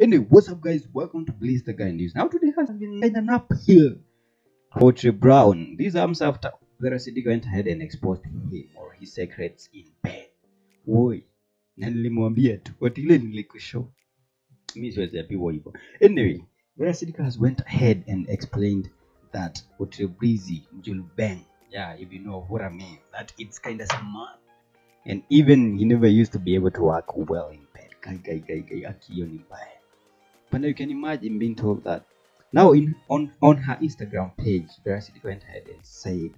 Anyway, what's up, guys? Welcome to Blaze the Guy News. Now, today has been an uphill for Trey Brown. These arms after Vera Sidika went ahead and exposed him or his secrets in bed. Woi, na nilimwambia tu wati. Anyway, Vera Sidika has went ahead and explained that Otrebrizi Bang, yeah, if you know what I mean, that it's kind of smart. And even he never used to be able to work well in bed. Guy, guy, guy, guy. But now you can imagine being told that. Now, in on on her Instagram page, Veracity went ahead and said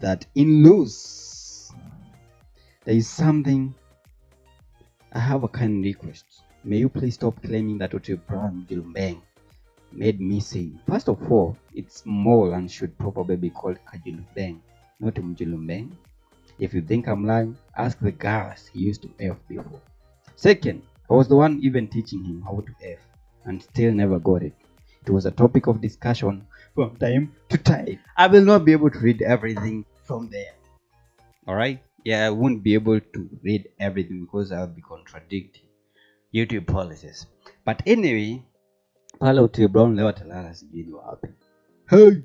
that in loose there is something. I have a kind request. May you please stop claiming that Otile Brown Gilbang made me say. First of all, it's small and should probably be called Kajulumbeng, not Mjulumbeng. If you think I'm lying, ask the guys he used to F before. Second, I was the one even teaching him how to F and still never got it. It was a topic of discussion from time to time. I will not be able to read everything from there. Alright? Yeah, I won't be able to read everything because I'll be contradicting YouTube policies. But anyway, pale Brown leo atalala sijui ni. Hey!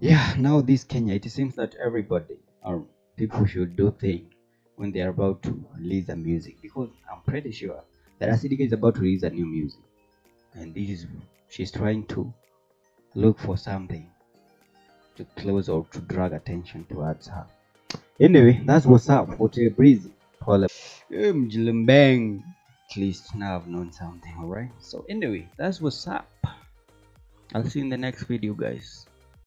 Yeah, now this Kenya, it seems that everybody or people should do things when they are about to release the music because I'm pretty sure that Acidika is about to release a new music and this is she's trying to look for something to close or to drag attention towards her. Anyway, that's what's up for today, Breezy. Paula Mjilembang. At least now I've known something, alright? So anyway, that's what's up. I'll see you in the next video, guys.